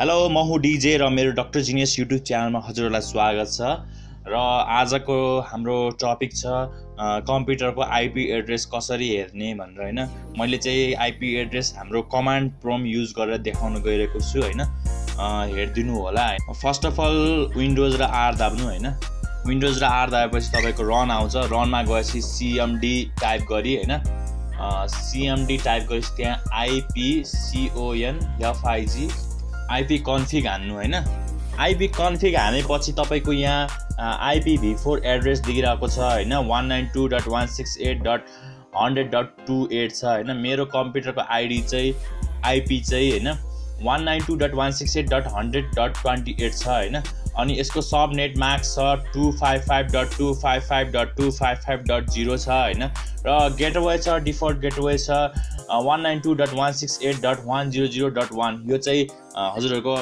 Hello म हुँ DJ र मेरो डक्टर जिनियस युट्युब च्यानलमा हजुरहरूलाई स्वागत छ र आजको हाम्रो टपिक छ कम्प्युटरको आइपी एड्रेस कसरी हेर्ने भनेर होइन? मैले चाहिँ आइपी एड्रेस हाम्रो कमान्ड प्रोम युज गरेर देखाउन गइरहेको छु होइन? हेरिदिनु होला फर्स्ट अफ अल विन्डोज र आर दाब्नु होइन? विन्डोज र आर दाबेपछि तपाईँको रन आउँछ। रनमा गएपछि सिएमडी टाइप गरी होइन? सिएमडी टाइप गरेपछि त्यहाँ IP C O N F I G IP config हान्नु होइन? आइपी कन्फिग हानेपछि तपाईँको यहाँ आइपी भी फोर एड्रेस दिइरहेको छ होइन? One nine two dot one six eight dot hundred dot two eight छ होइन? मेरो कम्प्युटरको आइडी चाहिँ आइपी चाहिँ होइन? One nine two dot one six eight dot hundred dot twenty eight छ होइन? अनि यसको सब नेट मार्क्स छ two five five dot two five five dot two five five dot zero छ होइन? र गेटवे छ डिफल्ट गेटवे छ one nine two dot one six eight dot one zero zero dot one यो चाहिँ हजुरहरूको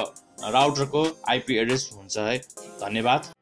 राउटरको IP address हुन्छ है। धन्यवाद।